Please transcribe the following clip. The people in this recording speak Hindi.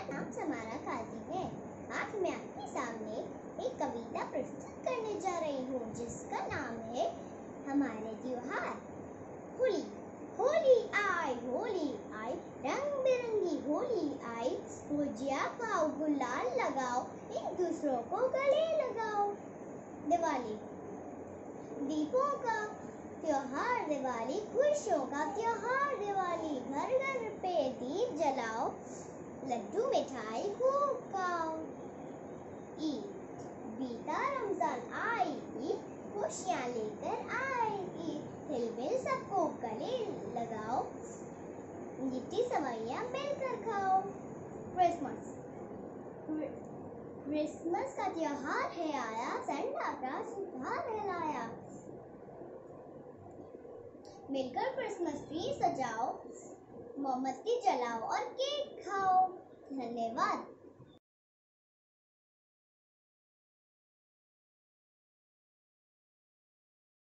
मेरा नाम समारा काजी है। आज मैं आपके सामने एक कविता प्रस्तुत करने जा रही हूँ, जिसका नाम है हमारे त्योहार। होली होली आई होली आई रंग बिरंगी होली आई गुजिया खाओ गुलाल लगाओ, एक दूसरों को गले लगाओ। दिवाली, दीपों का त्योहार। दिवाली खुशियों का त्योहार। दिवाली घर घर पे दीप जलाओ लड्डू मिठाई खूब खाओ ईद बीता रमज़ान आई ईद खुशियाँ लेकर आए ईद हिल मिल सबको गले लगाओ लिट्टी सवैया मिलकर खाओ क्रिसमस क्रिसमस का त्योहार है आया संडा का सुधार लाया मिलकर क्रिसमस ट्री सजाओ मोमबत्ती जलाओ और केक धन्यवाद।